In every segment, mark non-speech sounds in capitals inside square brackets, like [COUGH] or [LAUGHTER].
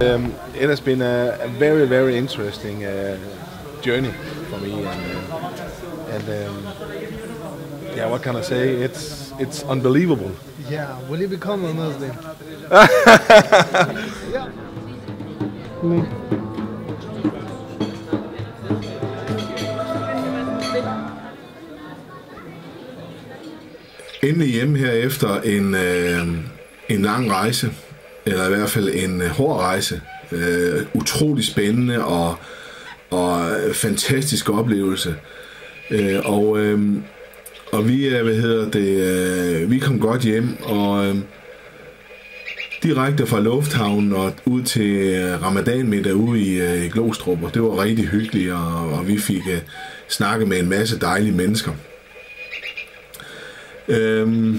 Um, it has been a, a very, very interesting uh, journey for me, and, uh, and um, yeah, what can I say? It's it's unbelievable. Yeah, will you become a Muslim? yeah. [LAUGHS] Endelig hjemme her efter en, øh, en lang rejse, eller i hvert fald en øh, hård rejse. Øh, utrolig spændende og, og fantastisk oplevelse. Øh, og, øh, og vi, øh, hvad hedder det, øh, vi kom godt hjem, og øh, direkte fra lufthavnen og ud til øh, ramadanmiddag ude i, øh, i Glostrup, og det var rigtig hyggeligt, og, og vi fik øh, snakket med en masse dejlige mennesker. Øh,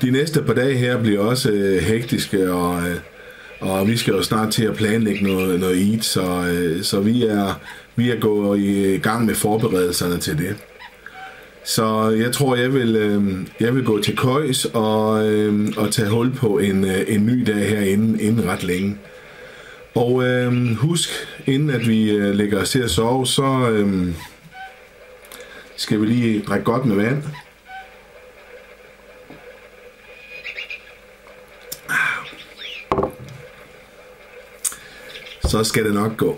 de næste par dage her bliver også øh, hektiske, og, øh, og vi skal jo snart til at planlægge noget, noget eat, så, øh, så vi, er, vi er gået i gang med forberedelserne til det. Så jeg tror, jeg vil, øh, jeg vil gå til køjs og, øh, og tage hul på en, øh, en ny dag herinde inden ret længe. Og øh, husk, inden at vi øh, lægger os til at sove, så øh, skal vi lige drikke godt med vand. så skal det nok gå.